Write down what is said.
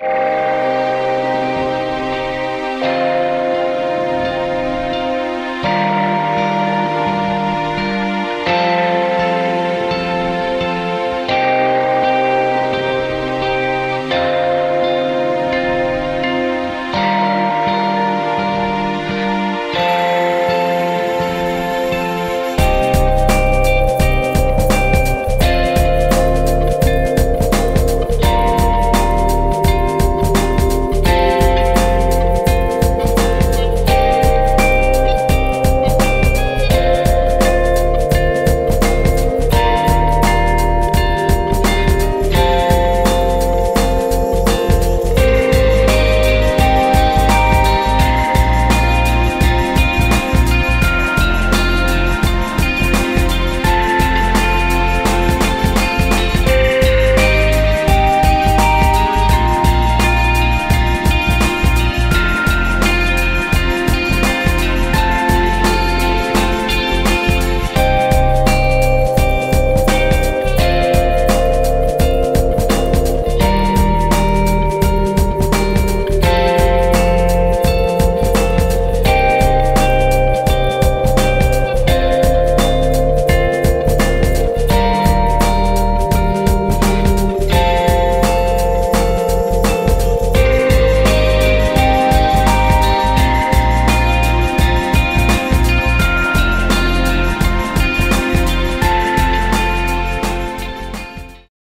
you